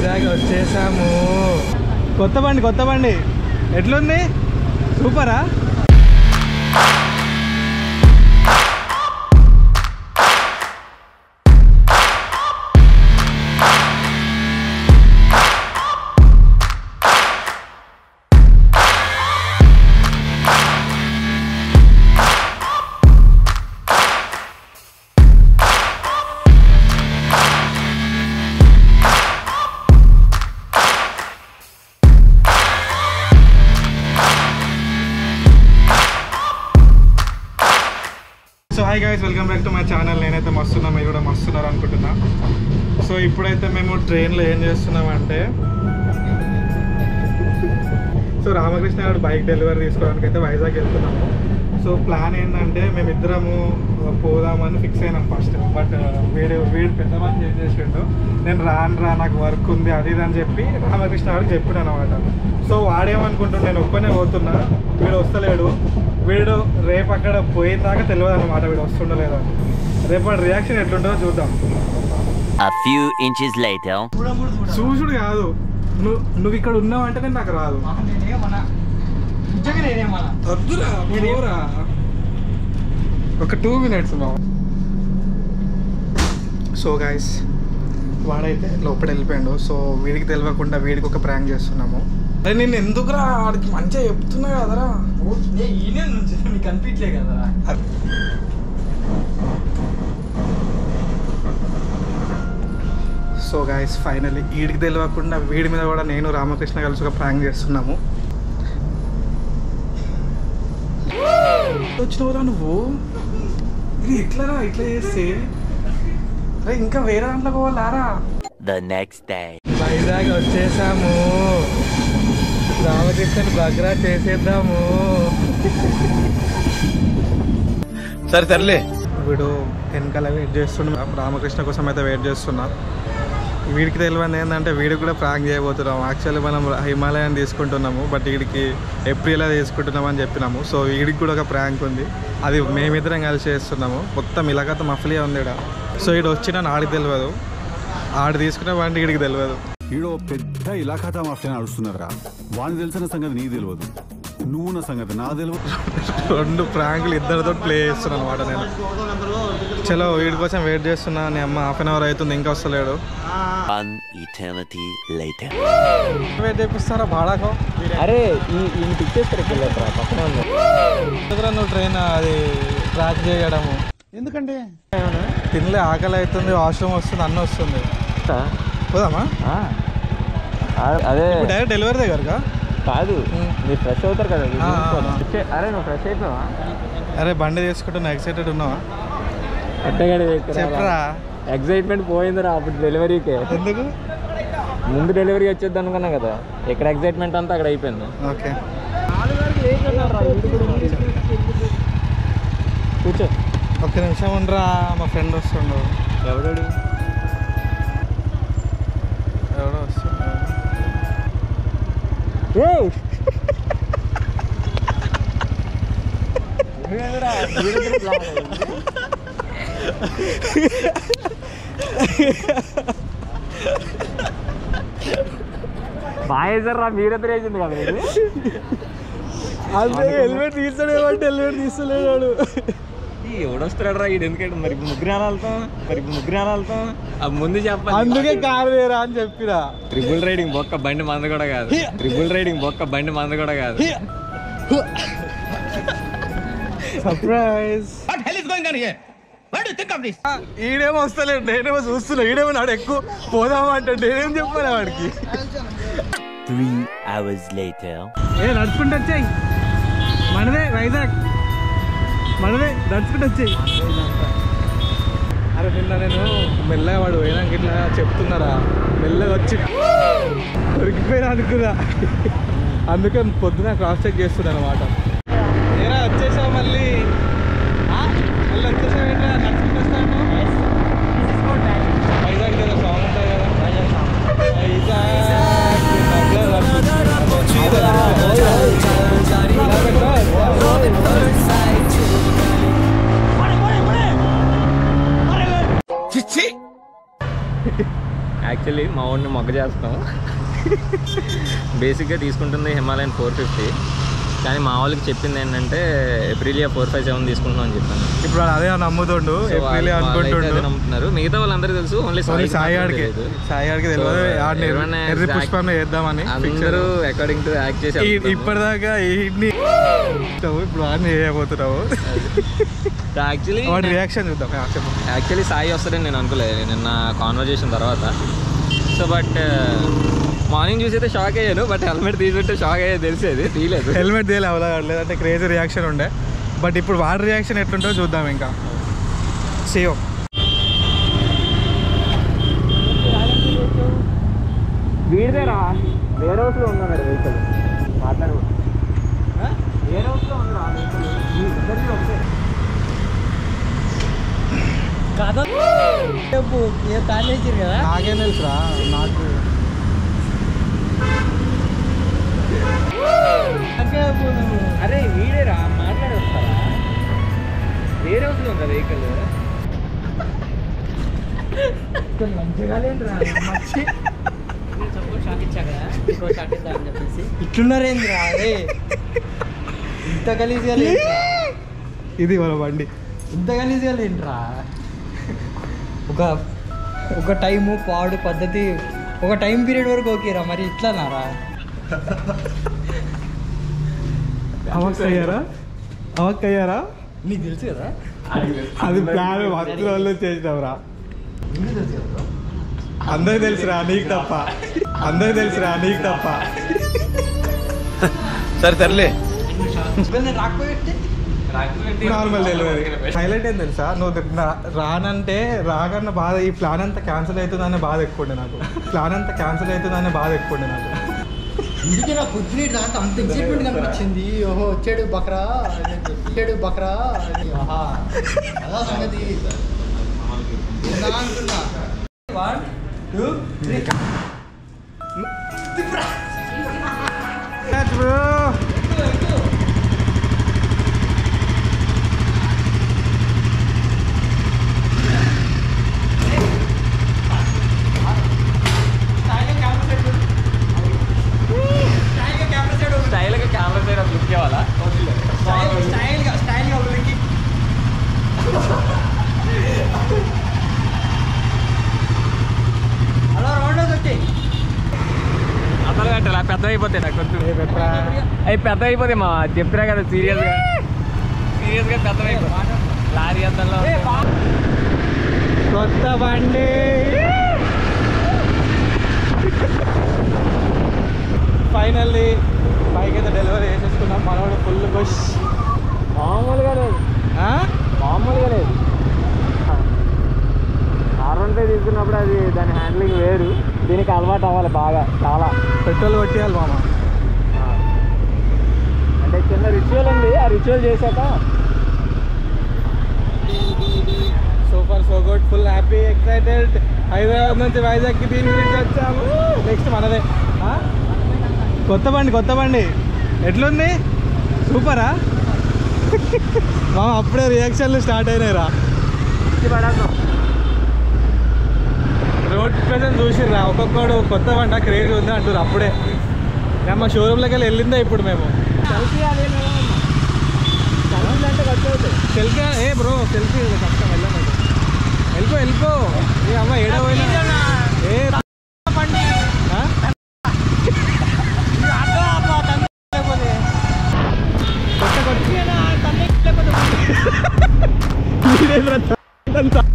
వైజాగ్ వచ్చేసాము. కొత్త బండి కొత్త బండి. ఎట్లుంది? సూపరా? Hi guys welcome back to my channel నేనైతే మస్తున్నా మీరు కూడా మస్తున్నారు అనుకుంటున్నా. సో ఇప్పుడైతే మేము ట్రైన్లో ఏం చేస్తున్నామంటే సో రామకృష్ణ గారు బైక్ డెలివరీ తీసుకోవడానికి అయితే వైజాగ్ వెళ్తున్నాము. సో ప్లాన్ ఏంటంటే మేమిద్దరము పోదామని ఫిక్స్ అయినాం ఫస్ట్ బట్ వీడు వీడు పెద్దమని చేంజ్ ఏం చేసిండు. నేను రాను రా నాకు వర్క్ ఉంది అది ఇది అని చెప్పి రామకృష్ణ గారికి చెప్పాడు అనమాట సో వాడేమనుకుంటున్నాను నేను ఒక్కనే పోతున్నా వీడు వస్తలేడు. వీడు రేపు అక్కడ పోయిన దాకా తెలియదు అనమాట వీడు వస్తుండలేదు? రేపు వాడి రియాక్షన్ ఎట్లుంటుందో చూద్దాం. A few inches later. చూసుడు కాదు. నువ్వు నువ్వు ఇక్కడ ఉన్నావు అంటే నేను నాకు రాదు. వద్దురా పోరా. ఒక టూ మినిట్స్ బాబు సో గాయస్ వాడైతే లోపల వెళ్ళిపోయాడు. సో వీడికి తెలియకుండా వీడికి ఒక ప్రాంక్ చేస్తున్నాము. అరే నేను ఎందుకురా వాడికి మంచిగా చెప్తున్నా కదరా? కనిపించలే కదా సో గాయస్ ఫైనల్లీ వీడికి తెలియకుండా వీడి మీద కూడా నేను రామకృష్ణ కలిసి ఒక ప్రాంక్ చేస్తున్నాము. వచ్చినవురా నువ్వు? ఇది ఎట్లరా ఇట్లా చేస్తే? అరే ఇంకా వేరే దాంట్లో పోవాలారా? The next day. వైజాగ్ వచ్చేసాము. రామకృష్ణని బగ్రా చేసేద్దాము. సరే సర్లే. వీడు వెనకాల వెయిట్ చేస్తున్నా రామకృష్ణ కోసం అయితే వెయిట్ చేస్తున్నా. వీడికి తెలియదు ఏంటంటే వీడికి కూడా ప్రాంక్ చేయబోతున్నాం. యాక్చువల్లీ మనం హిమాలయన్ తీసుకుంటున్నాము బట్ వీడికి ఏప్రిల్ తీసుకుంటున్నాం అని చెప్పినాము. సో వీడికి కూడా ఒక ప్రాంక్ ఉంది. అది మేమిద్దరం కలిసి చేస్తున్నాము. మొత్తం ఇలాగత మఫ్లియా ఉంది ఈడ. సో వీడు వచ్చిన ఆడికి తెలియదు. ఆడు తీసుకున్న వాడికి వీడికి తెలియదు. ఈడో పెద్ద ఇలాఖాతా మాఫియా నడుస్తున్నదిరా వాడిని తెలిసిన సంగతి నీకు తెలియదు. నువ్వు నా సంగతి నా తెలియదు. రెండు ప్రాంకులు ఇద్దరితో ప్లే చేస్తున్నాను అనమాట నేను. చలో వీడి కోసం వెయిట్ చేస్తున్నా. నీ అమ్మ హాఫ్ అన్ అవర్ అవుతుంది ఇంకా వస్తలేడు. వెయిట్ చేపిస్తారా భాడాకో అరే ఈ పక్కన నువ్వు ట్రైన్ అది ట్రాక్ చేయడము? ఎందుకంటే తినలే ఆకలి అవుతుంది వాష్రూమ్ వస్తుంది అన్న వస్తుంది. పోదామా? అదే. డైరెక్ట్ డెలివరీ దగ్గరగా కాదు. మీరు ఫ్రెష్ అవుతారు కదా అరే నువ్వు ఫ్రెష్ అయిపోవా అరే బండి తీసుకుంటున్నా ఎక్సైటెడ్ ఉన్నావా? చెప్పరా. ఎక్సైట్మెంట్ పోయిందిరా అప్పుడు డెలివరీకి ఎందుకు? ముందు డెలివరీ వచ్చేద్ది అనుకున్నా కదా. ఇక్కడ ఎక్సైట్మెంట్ అంతా అక్కడ అయిపోయింది. ఓకే. కూర్చో. ఒక్క నిమిషం ఉండరా మా ఫ్రెండ్ వస్తుండు. ఎవడాడు? బాగా మీరెద్దరు వేసింది కదా అంటే హెల్మెట్ తీస్తాడేమంటే హెల్మెట్ తీస్తలేడు ఎవడొస్తాడు రా ఎందుకంటే మరి ముగ్గురు వెళ్తాం? మరి ముగ్గురు వెళ్తాం? ఆ ముందు చెప్పాలి అందుకే కారు వేరా అని చెప్పిరా. ట్రిపుల్ రైడింగ్ బొక్క బండి మంద కూడా కాదు. ట్రిపుల్ రైడింగ్ బొక్క బండి మంద కూడా కాదు. సర్ప్రైజ్ ఈడేమో వస్తలేడు నేనేమో చూస్తున్నా ఈడేమో నాడు ఎక్కువ పోదామా అంటే నేనేం చెప్పాను వాడికి? Three hours later. ఏ నడుచుకుంటూ వచ్చాయి. మనదే వైజాగ్. మనమే నడుచుకుంటూ వచ్చాయి. అరే నిన్న నేను మెల్లగా వాడు పోయినాక ఇట్లా చెప్తున్నారా? మెల్లగా వచ్చి దొరికిపోయినా అనుకున్నా. అందుకే పొద్దున క్రాస్ చెక్ చేస్తున్నా అనమాట ఏరా వచ్చేసావు మళ్ళీ. యాక్చువల్లీ మా వాడిని మొగ్గ చేస్తాం. బేసిక్గా తీసుకుంటుంది హిమాలయన్ ఫోర్ ఫిఫ్టీ కానీ మా వాళ్ళకి చెప్పింది ఏంటంటే ఎప్రిలియా ఫోర్ ఫైవ్ సెవెన్ తీసుకుంటున్నాం అని చెప్పాను. ఇప్పుడు అదే నమ్ముతుండు So, ఏప్రిల్ వాళ్ళు- వాళ్ళైతే అదే అనుకుంటుండు నమ్ముతున్నారు. మిగతా వాళ్ళందరూ తెలుసు ఓన్లీ సాయి సాయి గాడికి తెలియదు. పుష్పంలో వేద్దామని fix అందరూ. అకార్డింగ్ టు యాక్ట్ చేసి. ఇప్పటిదాకా ఈడ్ని ఇప్పుడు వాడిని చేయబోతున్నావు. యాక్చువల్లీ వాడి రియాక్షన్ చూద్దాం. యాక్చువల్లీ సాయి వస్తాడని నేను అనుకోలేదు. నిన్న కాన్వర్జేషన్ తర్వాత. సో బట్ మార్నింగ్ చూసి అయితే షాక్ అయ్యాను బట్ హెల్మెట్ తీసుకుంటే షాక్ అయ్యేది తెలిసేది. తీయలేదు. హెల్మెట్ తీయాలి అవలా కావట్లేదు. అంటే క్రేజీ రియాక్షన్ ఉండే. బట్ ఇప్పుడు వాడి రియాక్షన్ ఎట్లుంటుందో చూద్దాం ఇంకా. సేవ్ వీడిదేరా. వేరే హౌస్లో ఉన్నాడు వెహికల్? మాట్లాడు. వేరే హౌస్లో చేసారు కదా? నాకేం తెలుసురా? నాకు నాకే చెప్పు నువ్వు. అరే వీడేరా? మాట్లాడి వస్తారా వేరే హౌస్లో ఉందా వెహికల్ ఇట్లున్నారేంద్రా అరే? ఇంత గలీజ్గా ఇది మన బండి. ఇంత గలీజ్గా లేదురా. ఒక ఒక టైము పాడు పద్ధతి ఒక టైం పీరియడ్ వరకు ఓకేరా మరి ఇట్లానారా? అవక్ అయ్యారా అవక్ అయ్యారా నీకు తెలుసు కదా? అది ప్లాన్ భక్తుల వాళ్ళు చేసినావురా. అందరికి తెలుసురా నీకు తప్ప. అందరికి తెలుసురా నీకు తప్ప. సరే రాకపోతే నార్మల్ డెలివరీ. హైలైట్ ఏం తెలుసా? నువ్వు నా- రానంటే రాగన్న బాధ ఈ ప్లాన్ అంతా క్యాన్సిల్ అవుతుందనే బాధ ఎక్కువ ఉండే నాకు. ప్లాన్ అంతా క్యాన్సిల్ అవుతుందనే బాధ ఎక్కువ ఉండే నాకు. ఇందుకే నాకు పొద్దునే దాంట్లో అంత ఎక్సైట్మెంట్ కనిపించింది. ఓహో వచ్చాడు బక్రా. వచ్చాడు బక్రా. ఆహా. అదా సంగతి. అనుకున్నా? వన్ టూ త్రీ లుక్ ఇవ్వాలా? స్టైల్గా స్టైల్గా అలా వచ్చాయి. అసలు కట్టాలి పెద్ద అయిపోతాయి నాకు కొంచెం అవి పెద్ద అయిపోతాయి మా చెప్తున్నా కదా సీరియస్గా సీరియస్గా పెద్ద అయిపోతాయి. లారీ అంతంలో కొత్త బండి. ఫైనల్లీ బైక్ అయితే డెలివరీ చేసేసుకున్నాం మనోడు ఫుల్ బస్ మామూలుగా లేదు. మామూలుగా లేదు. ఆర్ వన్ ఫైవ్ తీసుకున్నప్పుడు అది దాని హ్యాండ్లింగ్ వేరు. దీనికి అలవాటు అవ్వాలి బాగా చాలా. పెట్రోల్ కొట్టేయాలి మామ. అంటే చిన్న రిచువల్ ఉంది. ఆ రిచువల్ చేశాక. Super so good full happy excited Hyderabad నుంచి వైజాగ్కి దీని గురించి వచ్చాము. నెక్స్ట్ మనదే? కొత్త బండి కొత్త బండి. ఎట్లుంది? సూపరా? మా అప్పుడే రియాక్షన్లు స్టార్ట్ అయినాయిరా రోడ్ ప్రజెంట్ చూసిర్రా ఒక్కొక్కడు కొత్త బండి క్రేజ్ ఉంది అంటారు అప్పుడే. మా షోరూమ్లోకి వెళ్ళి వెళ్ళిందా ఇప్పుడు మేము. సెల్ఫీ ఏ బ్రో సెల్ఫీ కష్టం వెళ్ళాము వెళ్ళిపో వెళ్ళిపో. ఏ అమ్మ ఏడో పోయినా ఏ ganda.